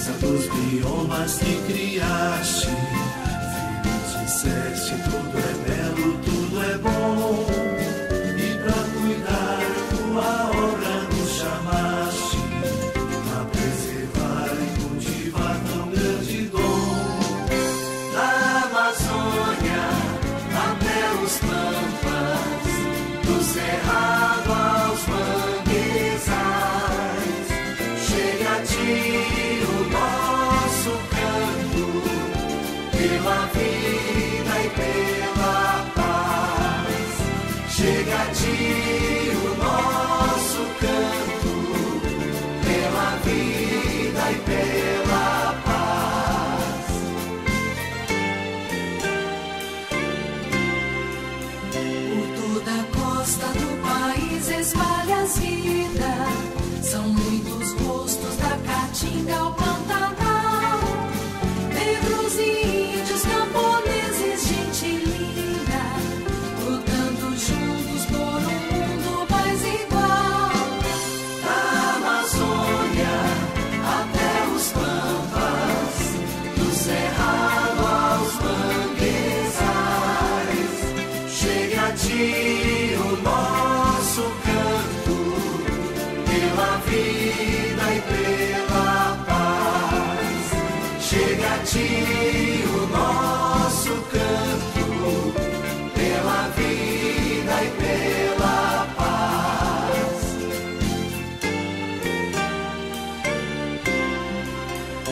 riqueza dos biomas que criaste, filhos disseste, tudo é belo, tudo é bom. E pra cuidar tua obra nos chamaste, a preservar e cultivar tão grande dom. Da Amazônia até os pampas, do cerrado aos manguezais. Chega a ti pela vida e pela paz. Chega a ti o nosso canto, pela vida e pela paz. Por toda a costa do país espalha-as vida. São muitos rostos da Caatinga ao a ti o nosso canto, pela vida e pela paz. Chega a ti o nosso canto, pela vida e pela paz.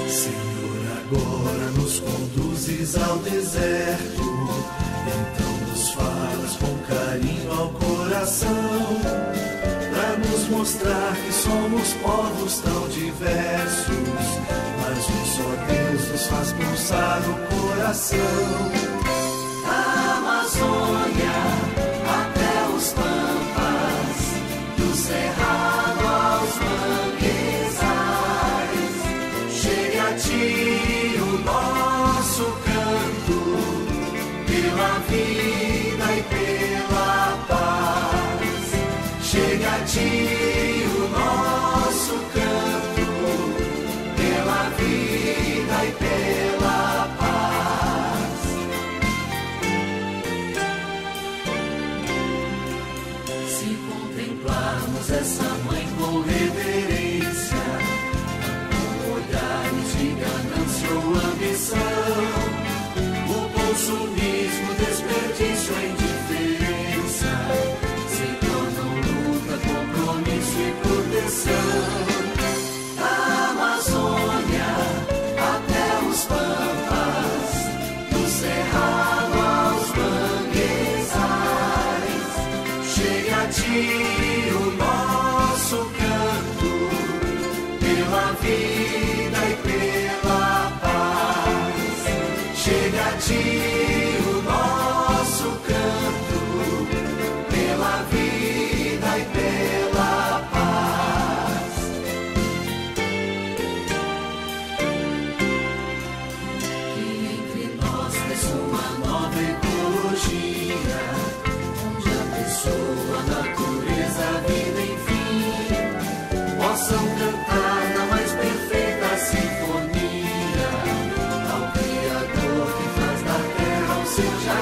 Senhor, agora nos conduzes ao deserto. Coração. Pra nos mostrar que somos povos tão diversos. Mas um só Deus nos faz pulsar o coração. Chega a ti o nosso canto, pela vida e pela paz. Se contemplarmos essa mãe com reverência, com olhares de ganância ou ambição, o consumismo, Chega message.